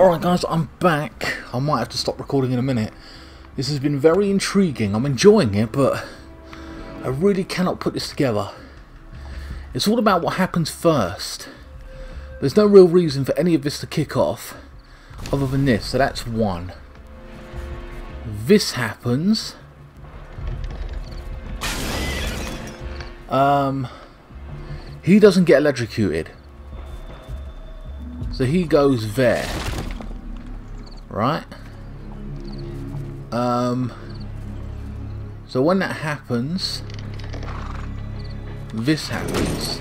Alright guys, I'm back. I might have to stop recording in a minute. This has been very intriguing. I'm enjoying it, but I really cannot put this together. It's all about what happens first. There's no real reason for any of this to kick off other than this, so that's one. This happens. Um, he doesn't get electrocuted. So he goes there. Right? Um, so when that happens, this happens.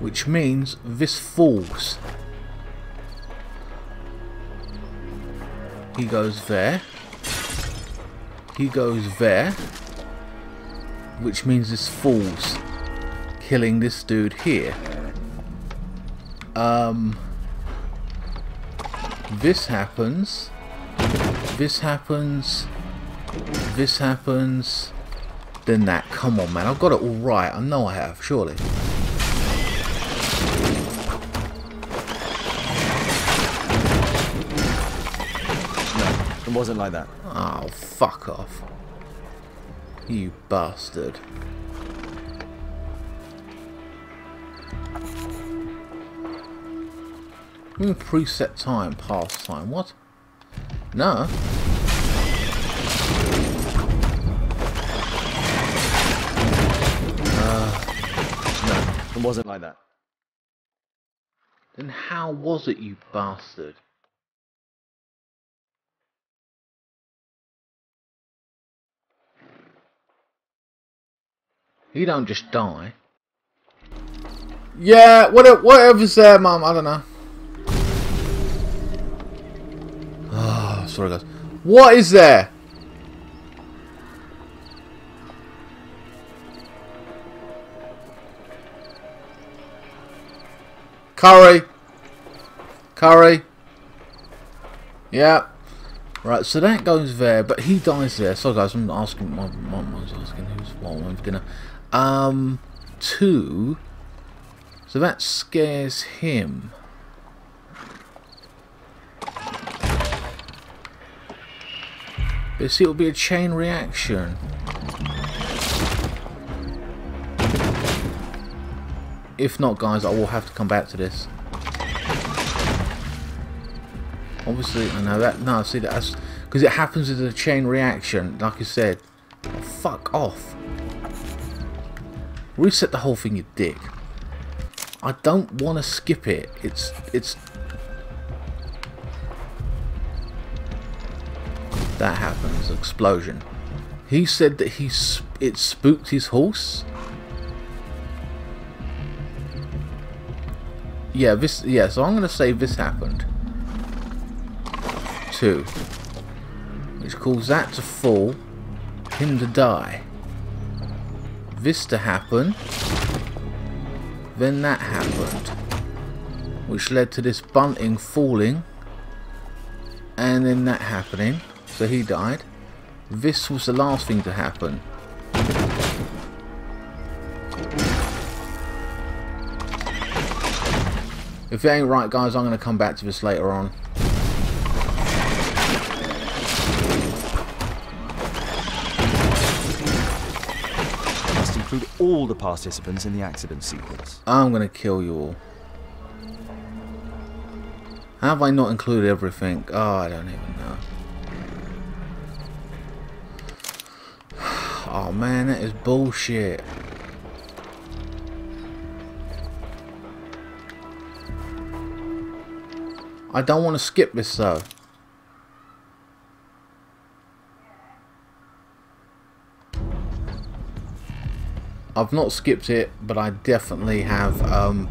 Which means this falls. He goes there. He goes there. Which means this falls. Killing this dude here. Um, this happens. This happens. This happens. Then that. Come on, man. I've got it all right. I know I have, surely. No, it wasn't like that. Oh, fuck off. You bastard. Hmm, preset time, past time. What? No. No. It wasn't like that. Then how was it, you bastard? He don't just die. Yeah, whatever, whatever's there, mum. I don't know. Guys. What is there? Curry. Curry. Yeah. Right, so that goes there, but he dies there. So guys, I'm asking, my mum asking who's what I'm for dinner. Um, two. So that scares him. But see, it'll be a chain reaction. If not, guys, I will have to come back to this. Obviously, I know that. No, see, that's because it happens as a chain reaction. Like I said, fuck off. Reset the whole thing, you dick. I don't want to skip it. It's it's that happens. Explosion. He said that he sp it spooked his horse. Yeah, this. Yeah, so I'm gonna say this happened. Two. Which caused that to fall, him to die. This to happen. Then that happened. Which led to this bunting falling. And then that happening. So he died. This was the last thing to happen. If it ain't right, guys, I'm going to come back to this later on. Must include all the participants in the accident sequence. I'm going to kill you all. Have I not included everything? Oh, I don't even know. Oh man, that is bullshit. I don't want to skip this though. I've not skipped it, but I definitely have. Um,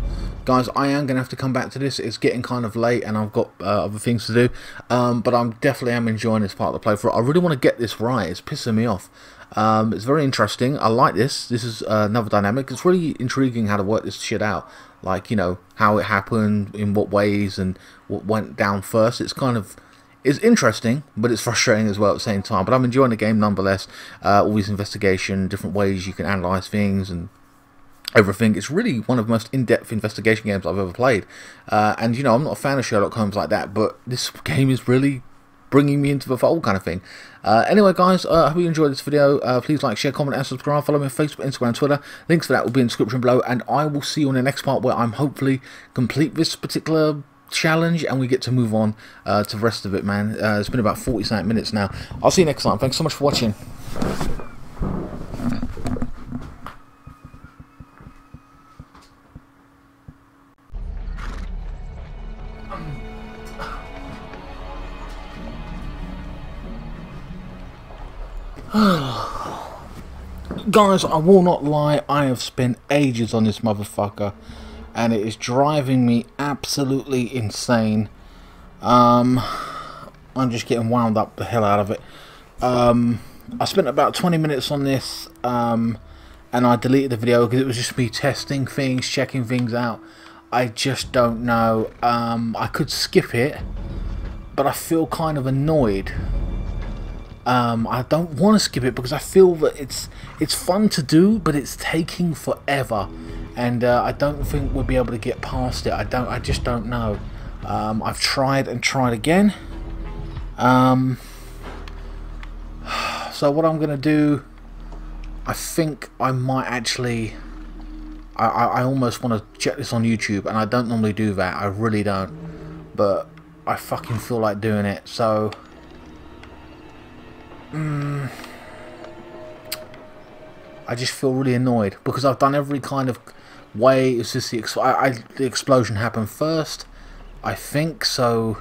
guys, I am going to have to come back to this. It's getting kind of late and I've got uh, other things to do. Um, but I'm definitely am enjoying this part of the playthrough. I really want to get this right. It's pissing me off. Um, it's very interesting. I like this. This is uh, another dynamic. It's really intriguing how to work this shit out. Like, you know, how it happened, in what ways, and what went down first. It's kind of it's interesting, but it's frustrating as well at the same time. But I'm enjoying the game nonetheless. Uh, all these investigation, different ways you can analyze things, and everything. It's really one of the most in-depth investigation games I've ever played. Uh, and you know, I'm not a fan of Sherlock Holmes like that, but this game is really bringing me into the fold kind of thing. Uh, anyway, guys, uh, I hope you enjoyed this video. Uh, please like, share, comment, and subscribe. Follow me on Facebook, Instagram, Twitter. Links for that will be in the description below. And I will see you in the next part where I'm hopefully complete this particular challenge and we get to move on uh, to the rest of it, man. Uh, it's been about 40 minutes now. I'll see you next time. Thanks so much for watching. Guys, I will not lie, I have spent ages on this motherfucker and it is driving me absolutely insane. Um, I'm just getting wound up the hell out of it. Um, I spent about 20 minutes on this um, and I deleted the video because it was just me testing things, checking things out. I just don't know. Um, I could skip it, but I feel kind of annoyed um, I don't want to skip it because I feel that it's it's fun to do, but it's taking forever, and uh, I don't think we'll be able to get past it. I don't. I just don't know. Um, I've tried and tried again. Um, so what I'm gonna do, I think I might actually. I, I, I almost want to check this on YouTube, and I don't normally do that. I really don't, but I fucking feel like doing it. So. Mm, I just feel really annoyed because I've done every kind of way. It's just the, I, I, the explosion happened first, I think. So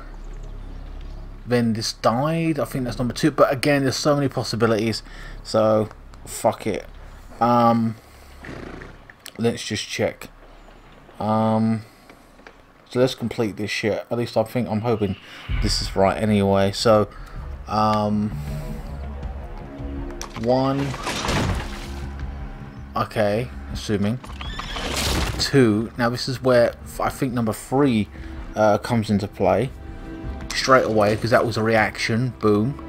then this died. I think that's number two. But again, there's so many possibilities. So fuck it. Um, let's just check. Um, so let's complete this shit. At least I think I'm hoping this is right anyway. So, um one. Okay, assuming. Two. Now this is where I think number three uh, comes into play. Straight away, because that was a reaction. Boom.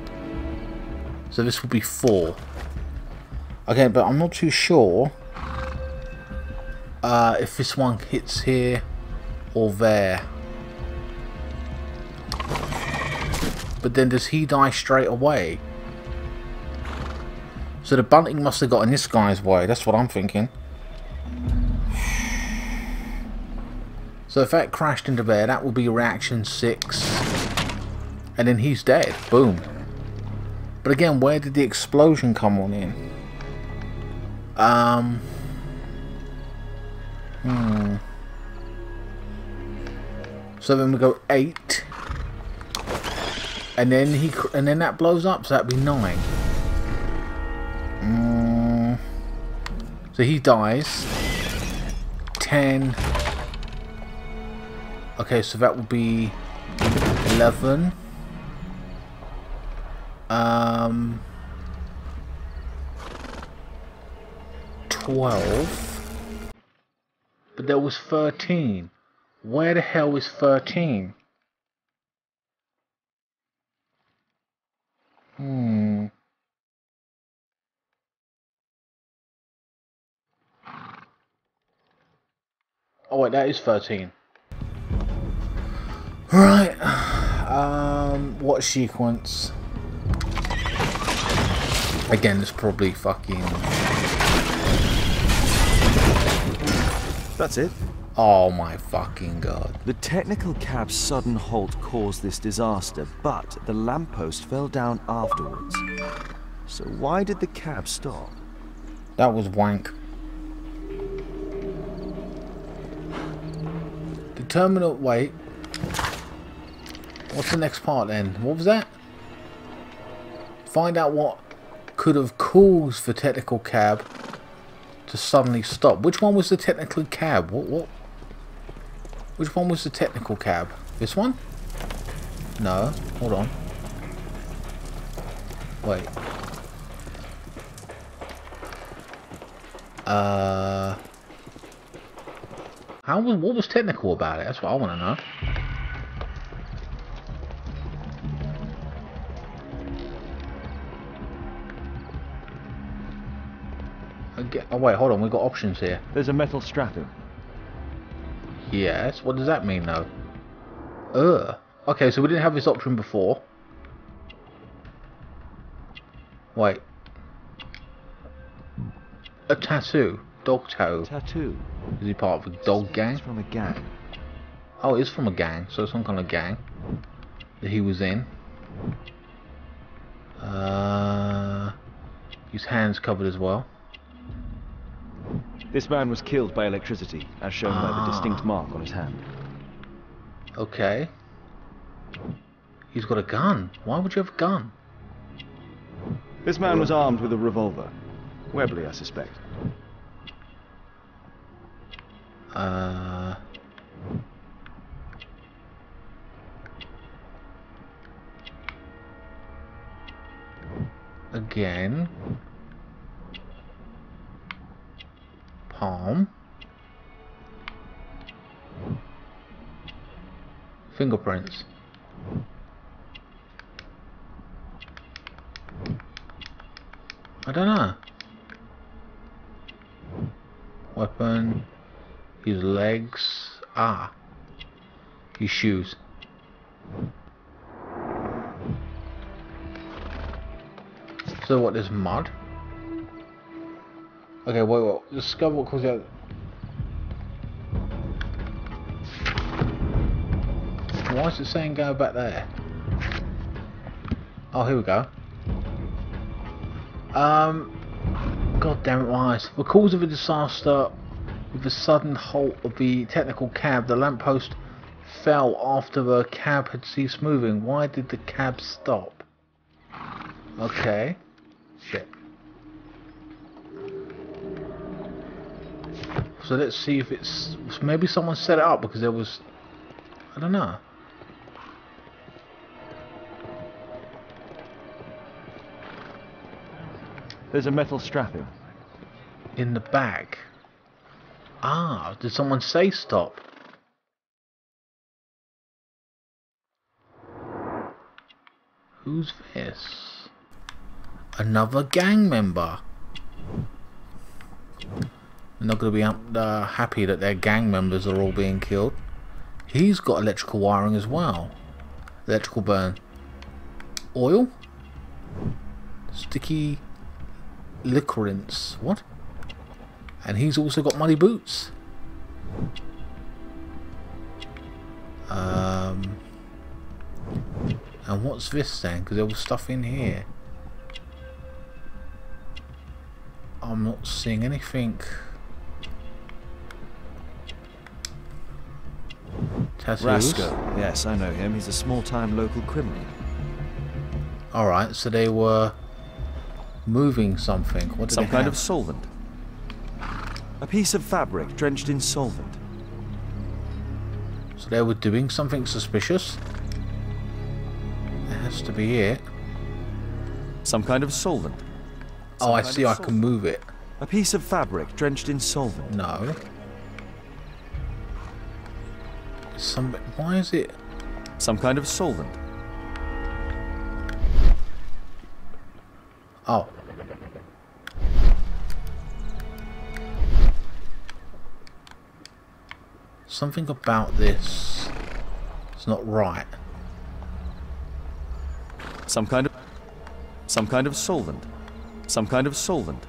So this will be four. Okay, but I'm not too sure uh, if this one hits here or there. But then does he die straight away? So the bunting must have got in this guy's way. That's what I'm thinking. So if that crashed into there, that will be reaction 6. And then he's dead. Boom. But again, where did the explosion come on in? Um... Hmm... So then we go 8. And then he and then that blows up, so that'd be 9. So he dies. 10. Okay, so that will be 11. Um, 12. But there was 13. Where the hell is 13? Hmm. Oh wait, that is 13. Right. Um, what sequence? Again, it's probably fucking... That's it. Oh my fucking god. The technical cab's sudden halt caused this disaster, but the lamppost fell down afterwards. So why did the cab stop? That was wank. Terminal... Wait. What's the next part then? What was that? Find out what could have caused the technical cab to suddenly stop. Which one was the technical cab? What? What? Which one was the technical cab? This one? No. Hold on. Wait. Uh... How was what was technical about it? That's what I want to know. Oh wait, hold on. We've got options here. There's a metal strapping. Yes. What does that mean though? Ugh. Okay, so we didn't have this option before. Wait. A tattoo. Dog tattoo. Tattoo. Is he part of a dog gang? It's from a gang. Oh, it's from a gang, so some kind of gang that he was in. Uh, his hands covered as well. This man was killed by electricity, as shown by the distinct Ah. mark on his hand. Okay. He's got a gun. Why would you have a gun? This man was armed with a revolver. Webley, I suspect. Uh. Again. Palm. Fingerprints. I don't know. Weapon. His legs. Ah. His shoes. So what, there's mud? Okay, wait, wait. Discover what causes out. Why is it saying go back there? Oh, here we go. Um, God damn it, eyes. The cause of a disaster with the sudden halt of the technical cab, the lamppost fell after the cab had ceased moving. Why did the cab stop? Okay. Shit. So let's see if it's maybe someone set it up because there was I don't know. There's a metal strapping. In the back. Ah, did someone say stop? Who's this? Another gang member. They're not going to be uh, happy that their gang members are all being killed. He's got electrical wiring as well. Electrical burn. Oil? Sticky liquorants. What? And he's also got muddy boots. Um, and what's this then? Because there was stuff in here. I'm not seeing anything. Tattoos. Rasco. Yes, I know him. He's a small-time local criminal. Alright, so they were moving something. What did Some kind have? of solvent. A piece of fabric drenched in solvent. So they were doing something suspicious? That has to be it. Some kind of solvent. Oh, I see, I can move it. A piece of fabric drenched in solvent. No. Some. Why is it? Some kind of solvent. Oh. Something about this is not right. Some kind of... Some kind of solvent. Some kind of solvent.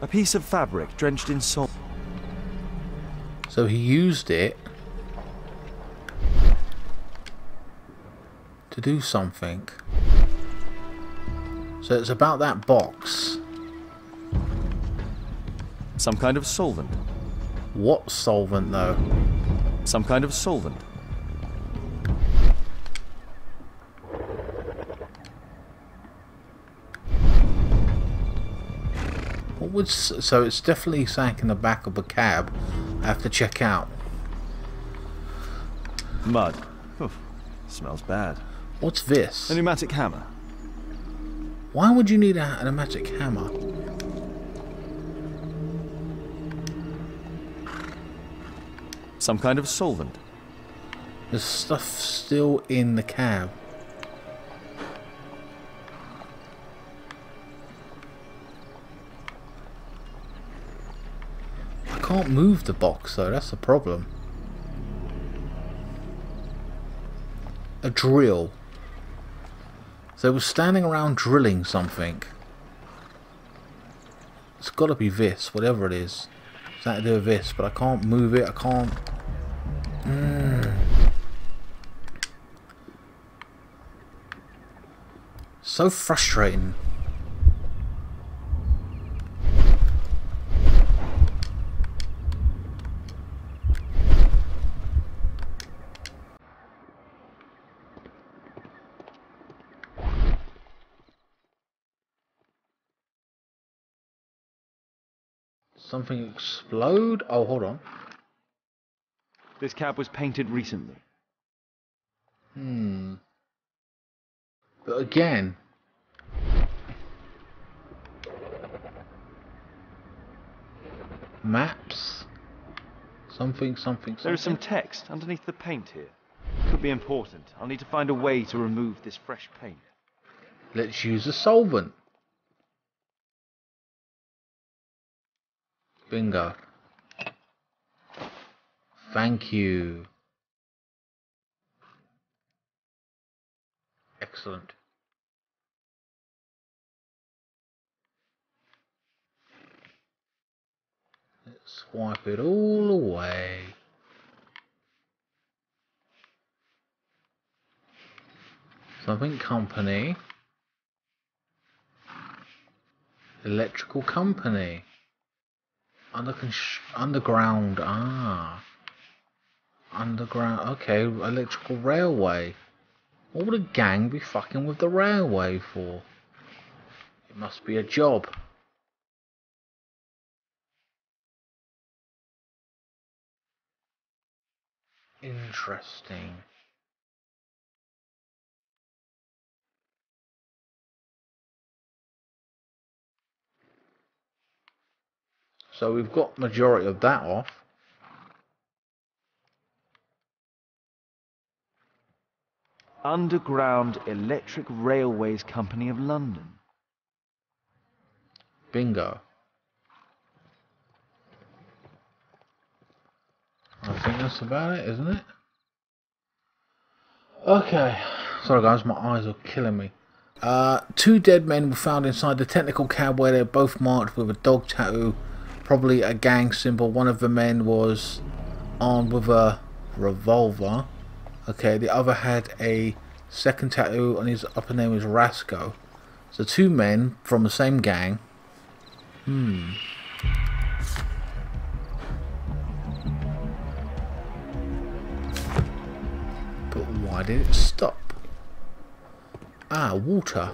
A piece of fabric drenched in solvent. So he used it to do something. So it's about that box. Some kind of solvent. What solvent though? Some kind of solvent. What would so it's definitely sank in the back of a cab. I have to check out. Mud. Oof. Smells bad. What's this? A pneumatic hammer. Why would you need a, a pneumatic hammer? Some kind of solvent. There's stuff still in the cab. I can't move the box though, that's the problem. A drill. So we're standing around drilling something. It's got to be this, whatever it is. It's that to do with this, but I can't move it, I can't... Mm. So frustrating. Something explode? Oh, hold on. This cab was painted recently. Hmm. But again, maps, something, something, something. There is some text underneath the paint here. Could be important. I'll need to find a way to remove this fresh paint. Let's use a solvent. Bingo. Thank you. Excellent. Let's wipe it all away. Something company. Electrical company. Under underground. Ah. Underground. Okay, electrical railway. What would a gang be fucking with the railway for? It must be a job. Interesting. So we've got majority of that off. Underground Electric Railways Company of London. Bingo. I think that's about it, isn't it? Okay. Sorry guys, my eyes are killing me. Uh, two dead men were found inside the technical cab where they were both marked with a dog tattoo, probably a gang symbol. One of the men was armed with a revolver. Okay, the other had a second tattoo on his upper name was Rasco. So two men from the same gang. Hmm. Why did it stop? Ah, water.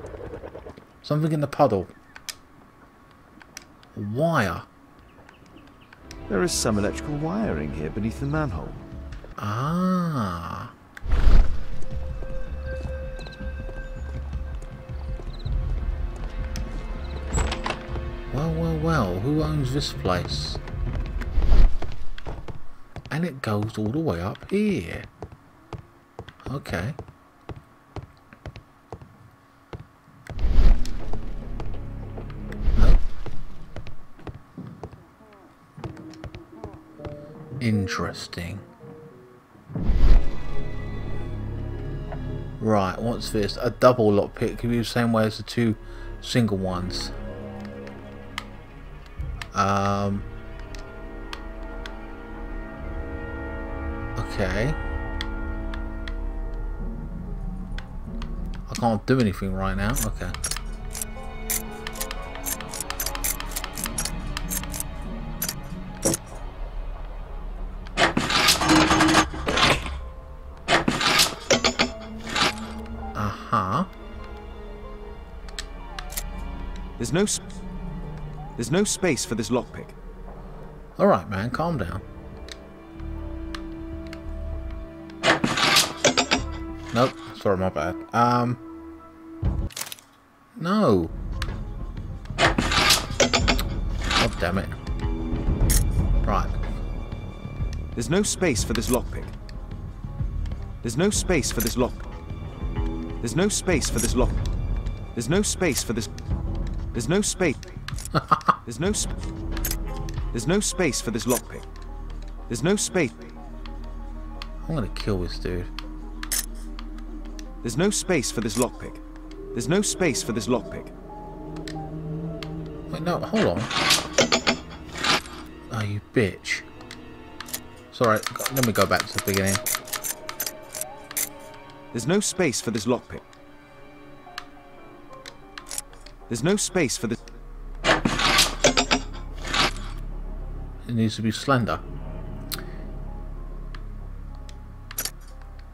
Something in the puddle. Wire. There is some electrical wiring here beneath the manhole. Ah. Well, well, well, who owns this place? And it goes all the way up here. Okay. Interesting. Right, what's this? A double lockpick can be the same way as the two single ones. Um, okay. Can't do anything right now. Okay. Uh-huh. There's no there's no space for this lockpick. Alright, man, calm down. Nope, sorry, my bad. Um. No. God damn it. Right. There's no space for this lockpick. There's no space for this lock. There's no space for this lock. There's no space for this. There's no space. There's no sp There's no space for this lockpick. There's no space. I'm gonna kill this dude. There's no space for this lockpick. There's no space for this lockpick. Wait, no, hold on. Oh, you bitch. Sorry, let me go back to the beginning. There's no space for this lockpick. There's no space for this. It needs to be slender.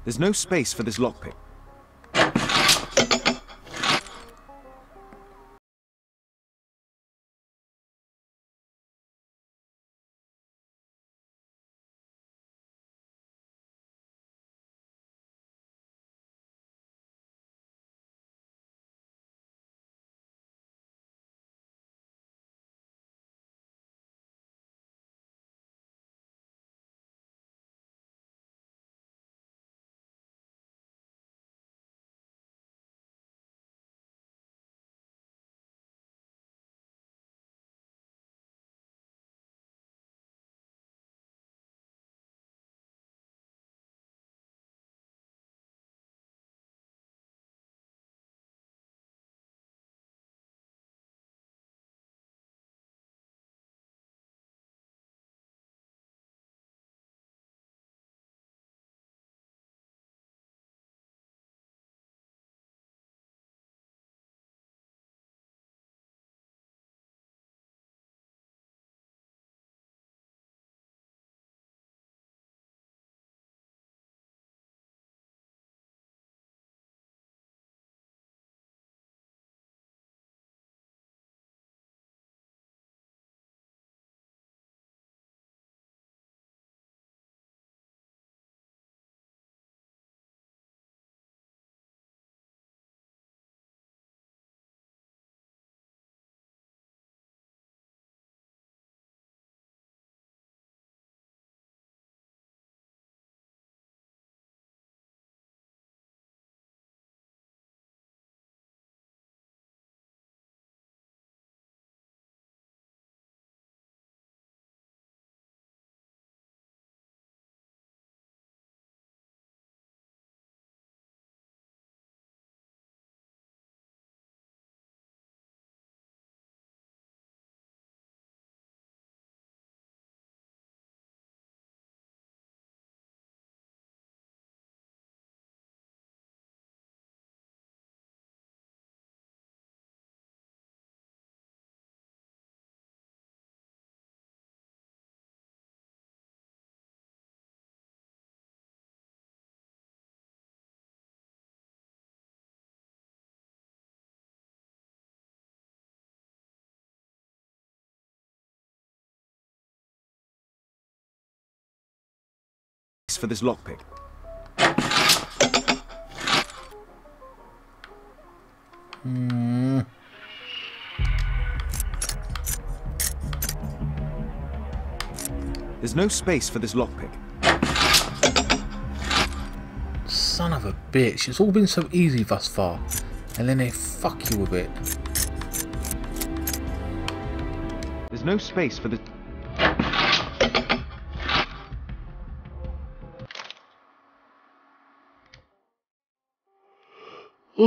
There's no space for this lockpick. For this lockpick. Hmm. There's no space for this lockpick. Son of a bitch. It's all been so easy thus far. And then they fuck you with it. There's no space for the...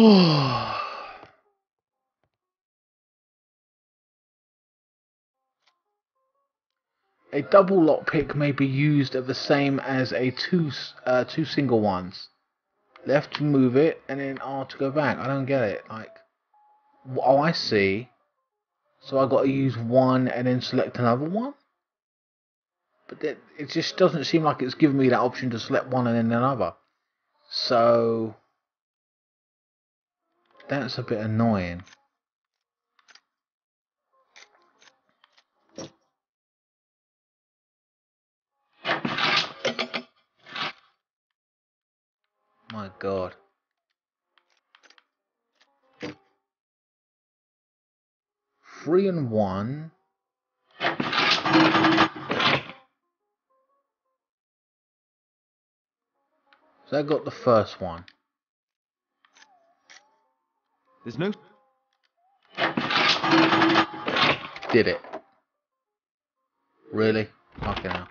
A double lockpick may be used the same as a two uh, two single ones. Left to move it and then R to go back. I don't get it. Like, oh, I see. So I got to use one and then select another one. But it just doesn't seem like it's giving me that option to select one and then another. So that's a bit annoying. My god. Three and one. So I got the first one. There's no... Did it. Really? Fucking hell.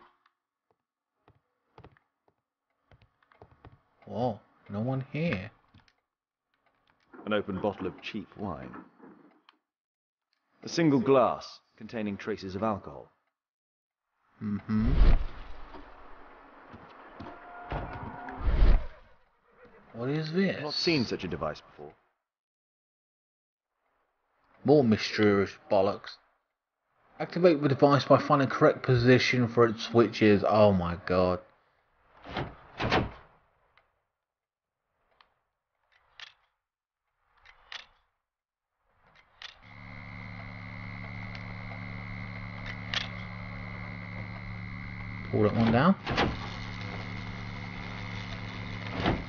Whoa, no one here. An open bottle of cheap wine. A single glass containing traces of alcohol. Mm-hmm. What is this? I've not seen such a device before. More mysterious bollocks. Activate the device by finding correct position for its switches. Oh my god. Pull that one down.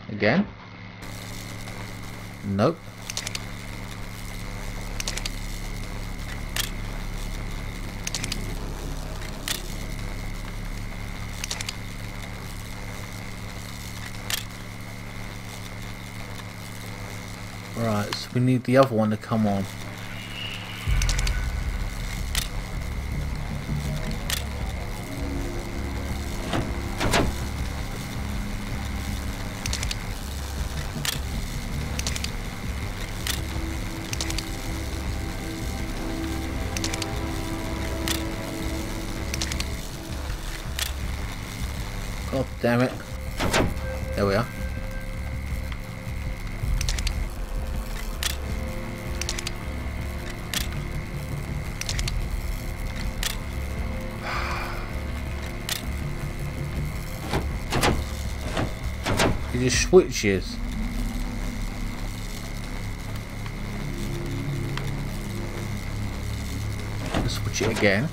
Again. Nope. We need the other one to come on. God damn it. Switches. Let's switch it again.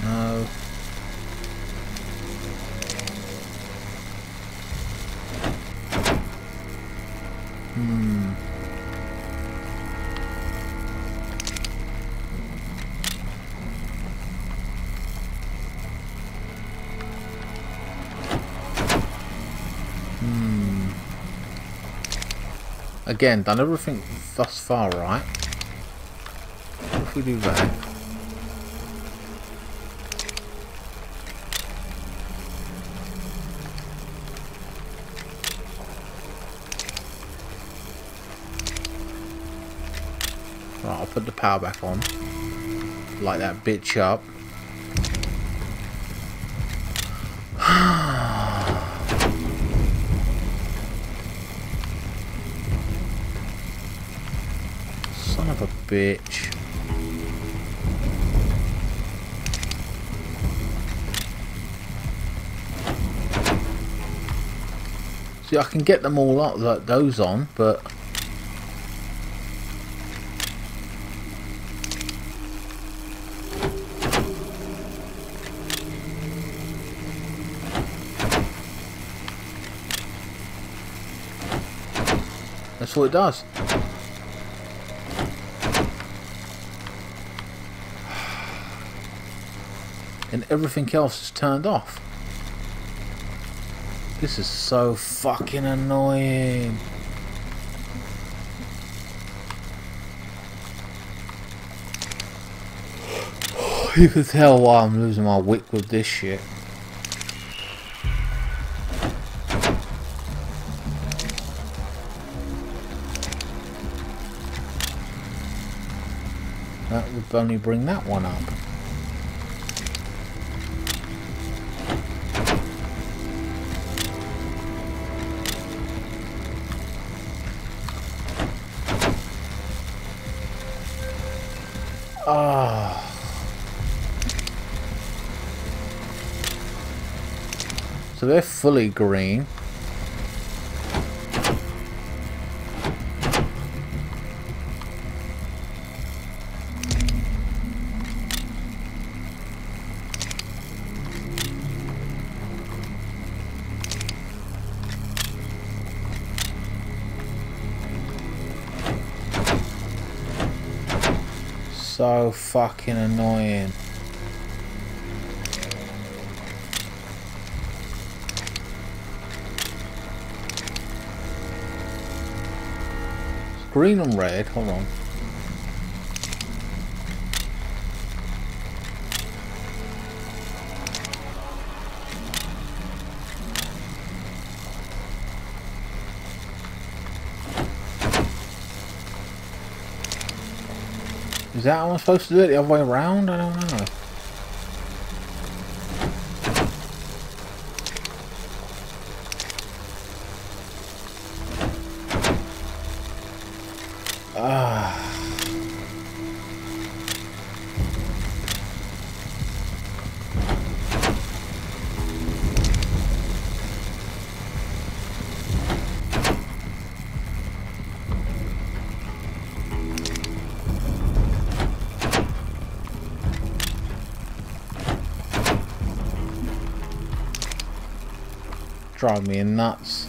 Hmm. Hmm. Again, done everything thus far right. What if we do that? Right, I'll put the power back on. Light that bitch up. Son of a bitch. See, I can get them all up, like those on, but That's what it does. Everything else is turned off. This is so fucking annoying. You can tell why I'm losing my wit with this shit. That would only bring that one up. So they're fully green. So fucking annoying. Green and red. Hold on. Is that how I'm supposed to do it the other way around? I don't know. Drive me in nuts.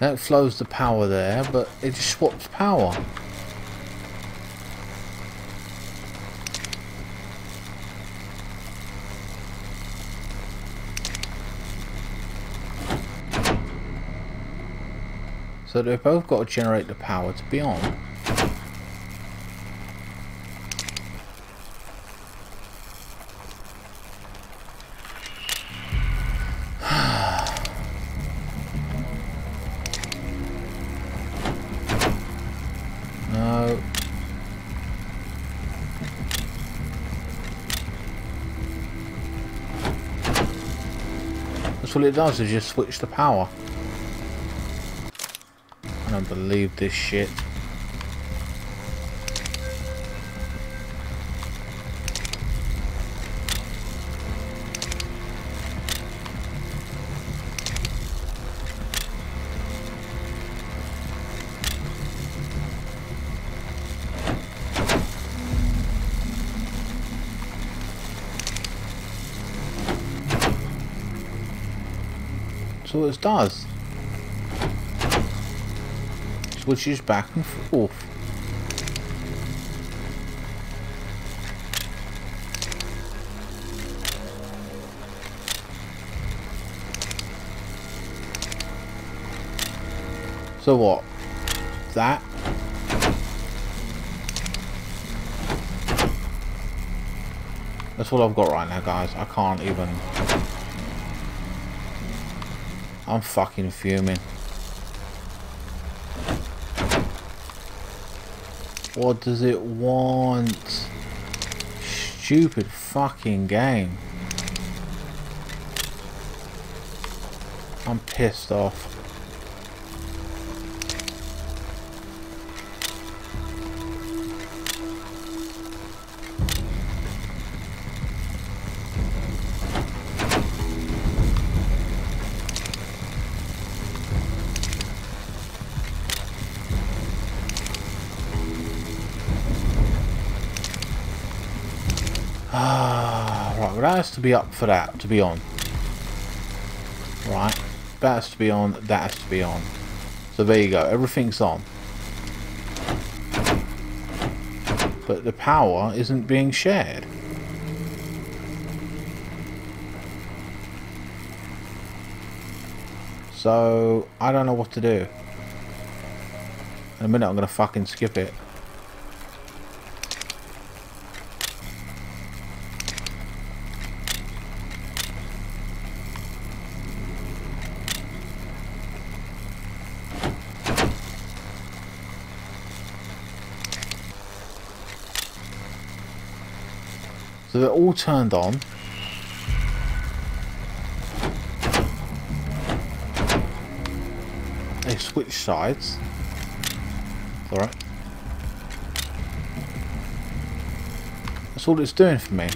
That flows the power there, but it just swaps power. So they've both got to generate the power to be on. no. That's what it does, is just switch the power. Believe this shit. So it does switches back and forth. So what? That? That's all I've got right now, guys. I can't even... I'm fucking fuming. What does it want? Stupid fucking game. I'm pissed off. That has to be up for that to be on. Right. That has to be on. That has to be on. So there you go. Everything's on. But the power isn't being shared. So, I don't know what to do. In a minute I'm going to fucking skip it. They're all turned on. They switch sides. Alright. That's all it's doing for me.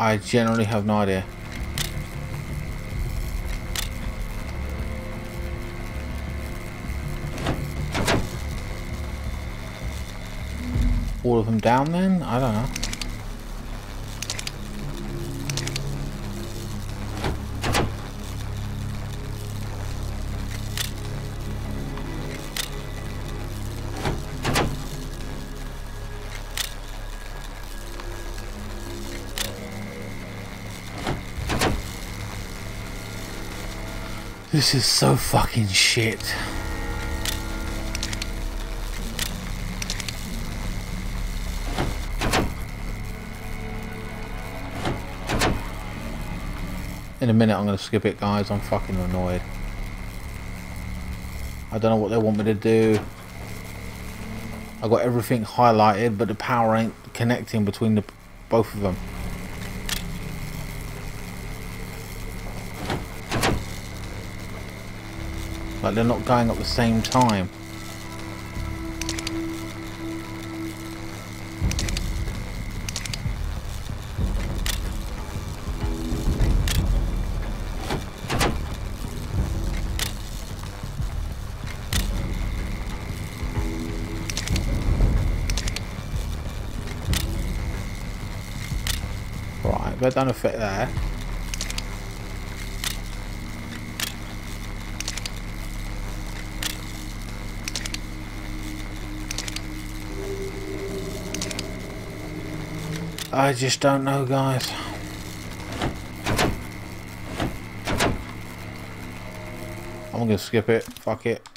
I generally have no idea. all of them down then? I don't know. This is so fucking shit. In a minute I'm going to skip it guys, I'm fucking annoyed. I don't know what they want me to do. I got everything highlighted but the power ain't connecting between the both of them. Like they're not going at the same time. Right, that don't fit that. I just don't know, guys. I'm gonna skip it. Fuck it.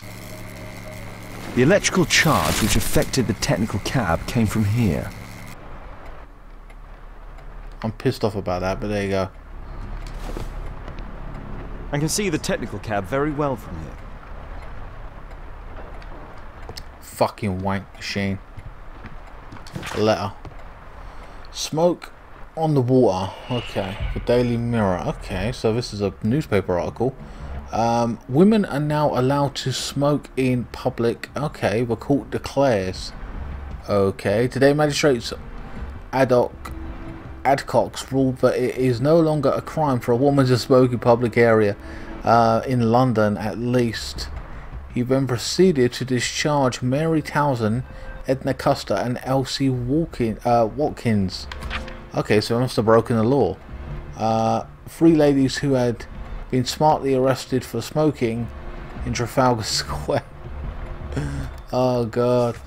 The electrical charge which affected the technical cab came from here. I'm pissed off about that, but there you go. I can see the technical cab very well from here. Fucking wank machine. A letter. Smoke on the water. Okay. The Daily Mirror. Okay, so this is a newspaper article. Um, women are now allowed to smoke in public. Okay, the court declares. Okay, today magistrates ad hoc Adcox ruled that it is no longer a crime for a woman to smoke in public area uh, in London at least. He then proceeded to discharge Mary Townsend, Edna Custer and Elsie Walkin, uh, Watkins. Okay, so I must have broken the law. Uh, three ladies who had been smartly arrested for smoking in Trafalgar Square. oh god.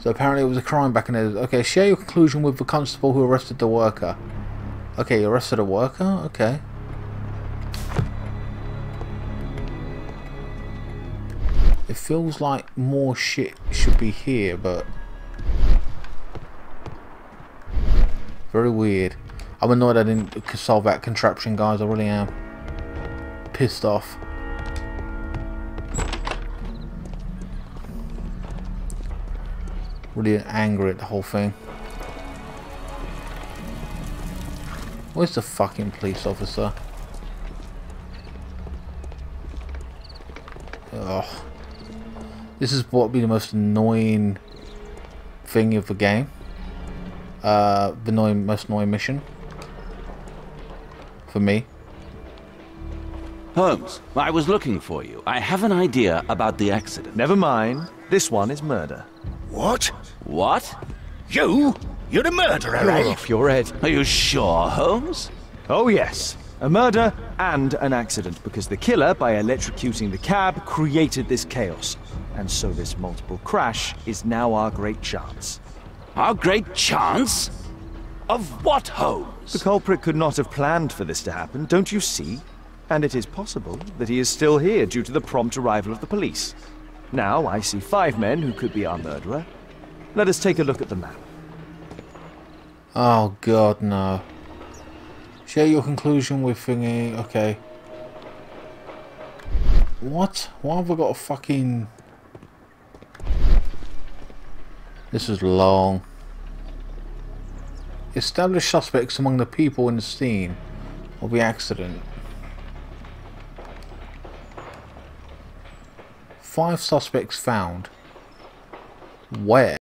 So apparently it was a crime back in the... Okay, share your conclusion with the constable who arrested the worker. Okay, you arrested a worker? Okay. It feels like more shit should be here, but... Very weird. I'm annoyed I didn't solve that contraption, guys. I really am. Pissed off. Really angry at the whole thing. Where's the fucking police officer? Ugh. This is what would be the most annoying thing of the game. Uh, the annoying, most annoying mission. For me. Holmes, I was looking for you. I have an idea about the accident. Never mind. This one is murder. What? What? You? You're a murderer, You're eh? off your head. Are you sure, Holmes? Oh yes. A murder and an accident because the killer, by electrocuting the cab, created this chaos. And so this multiple crash is now our great chance. Our great chance? Of what, Holmes? The culprit could not have planned for this to happen, don't you see? And it is possible that he is still here due to the prompt arrival of the police. Now I see five men who could be our murderer. Let us take a look at the map. Oh god, no. Share your conclusion with thingy. Okay. What? Why have I got a fucking... This is long. Establish suspects among the people in the scene of the accident. Five suspects found. Where?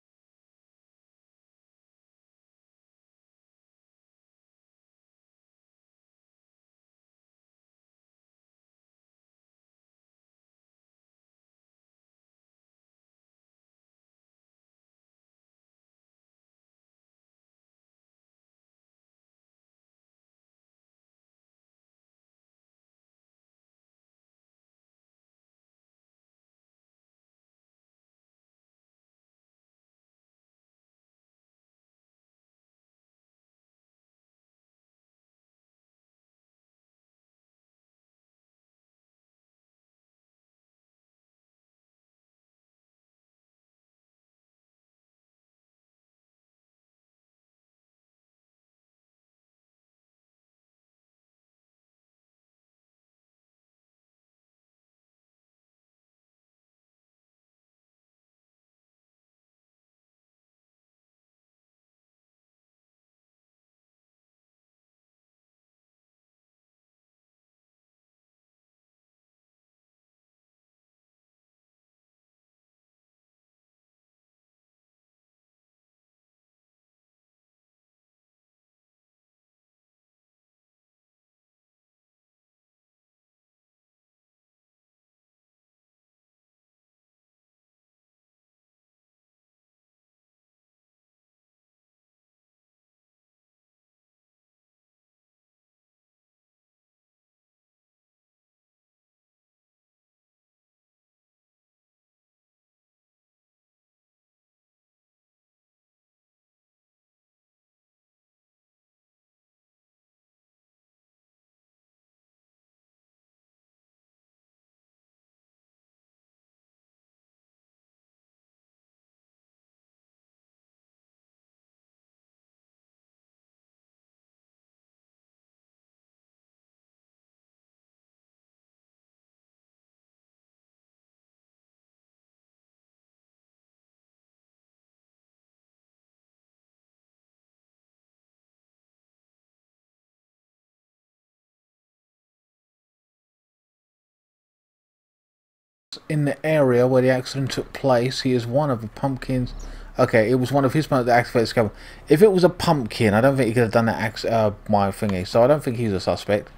In the area where the accident took place. He is one of the pumpkins. Okay, it was one of his that activated the scabber. If it was a pumpkin, I don't think he could have done that. Uh, my thingy. So I don't think he's a suspect.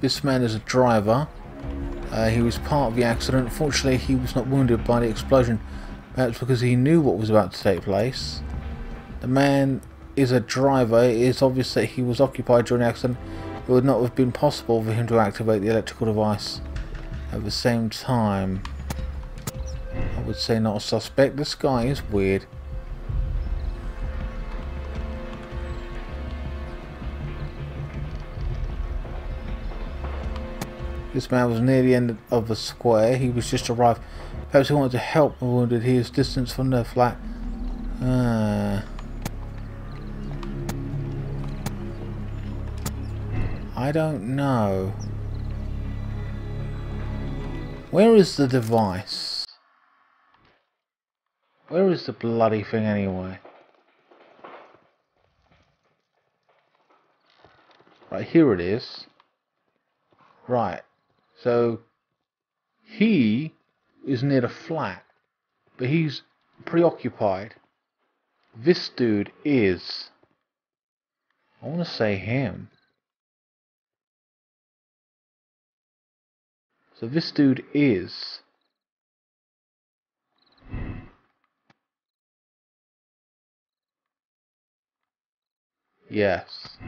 This man is a driver. Uh, he was part of the accident. Fortunately, he was not wounded by the explosion, perhaps because he knew what was about to take place. The man is a driver. It is obvious that he was occupied during the accident. It would not have been possible for him to activate the electrical device at the same time. I would say not a suspect. This guy is weird. This man was near the end of the square. He was just arrived. Perhaps he wanted to help the wounded. He is distant from the flat. Uh, I don't know. Where is the device? Where is the bloody thing anyway? Right, here it is. Right. So he is near the flat, but he's preoccupied. This dude is. I want to say him. So this dude is. Yes.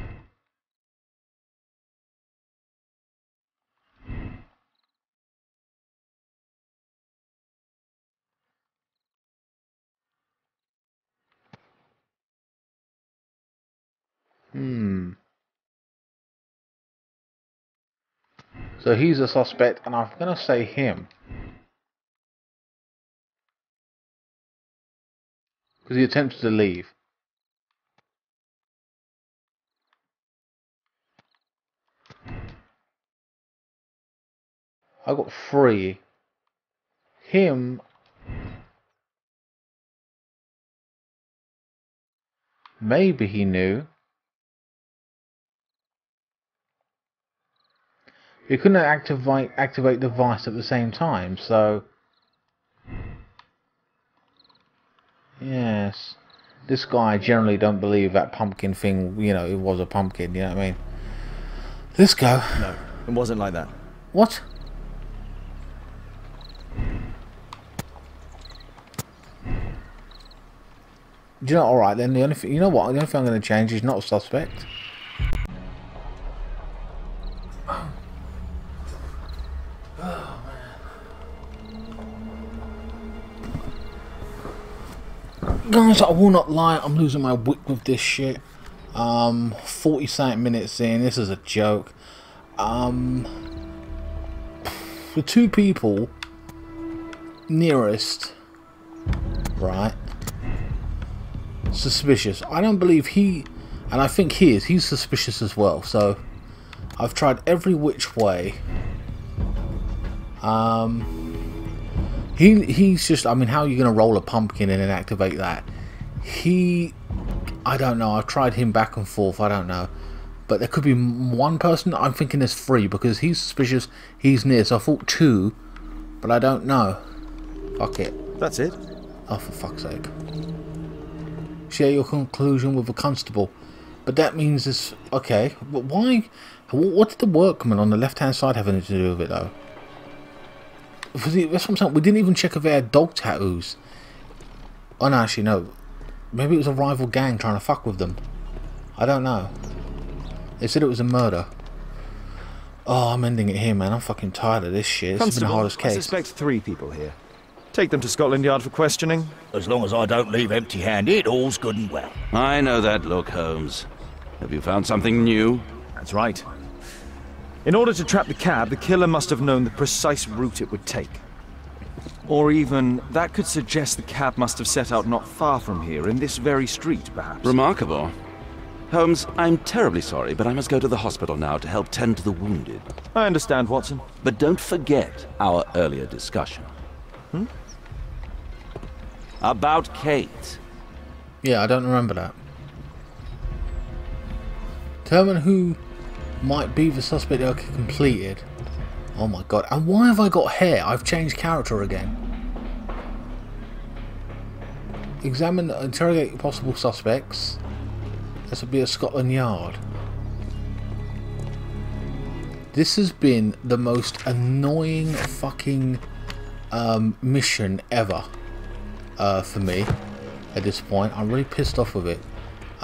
Hmm. So he's a suspect, and I'm going to say him. Because he attempted to leave. I got three. Him. Maybe he knew. You couldn't activate activate the device at the same time, so yes, this guy generally don't believe that pumpkin thing. You know, it was a pumpkin. You know what I mean? Let's go. No, it wasn't like that. What? Do you know? All right, then the only thing, you know what? The only thing I'm going to change is not a suspect. Guys, I will not lie, I'm losing my wit with this shit. Um, 40 something minutes in, this is a joke. Um, the two people nearest, right, suspicious. I don't believe he, and I think he is, he's suspicious as well, so I've tried every which way. Um, he he's just. I mean, how are you going to roll a pumpkin in and activate that? He, I don't know. I've tried him back and forth. I don't know, but there could be one person. I'm thinking there's three because he's suspicious. He's near, so I thought two, but I don't know. Fuck it. That's it. Oh, for fuck's sake. Share your conclusion with the constable. But that means it's okay. But why? What did the workman on the left-hand side have anything to do with it, though? That's what I'm saying. We didn't even check if they had dog tattoos. Oh, no, actually, no. Maybe it was a rival gang trying to fuck with them. I don't know. They said it was a murder. Oh, I'm ending it here, man. I'm fucking tired of this shit. This has been the hardest case. I suspect three people here. Take them to Scotland Yard for questioning. As long as I don't leave empty-handed, all's good and well. I know that look, Holmes. Have you found something new? That's right. In order to trap the cab, the killer must have known the precise route it would take. Or even, that could suggest the cab must have set out not far from here, in this very street, perhaps. Remarkable. Holmes, I'm terribly sorry, but I must go to the hospital now to help tend to the wounded. I understand, Watson. But don't forget our earlier discussion. Hmm? About Kate. Yeah, I don't remember that. Determine who might be the suspect okay, completed. Oh my god. And why have I got hair? I've changed character again. Examine, interrogate possible suspects. This would be a Scotland Yard. This has been the most annoying fucking um, mission ever uh, for me at this point. I'm really pissed off with it.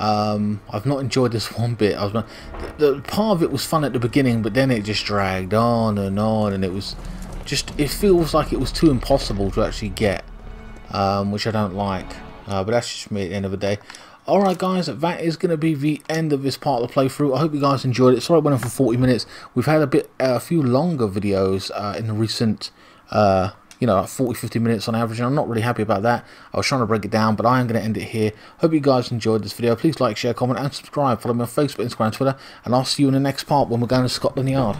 Um, I've not enjoyed this one bit. I was the, the part of it was fun at the beginning, but then it just dragged on and on, and it was just it feels like it was too impossible to actually get, um, which I don't like. Uh, but that's just me at the end of the day. Alright guys, that is going to be the end of this part of the playthrough. I hope you guys enjoyed it. Sorry it went on for 40 minutes. We've had a bit, uh, a few longer videos uh, in the recent, uh, you know, like 40, 50 minutes on average. And I'm not really happy about that. I was trying to break it down, but I am going to end it here. Hope you guys enjoyed this video. Please like, share, comment, and subscribe. Follow me on Facebook, Instagram, Twitter. And I'll see you in the next part when we're going to Scotland Yard.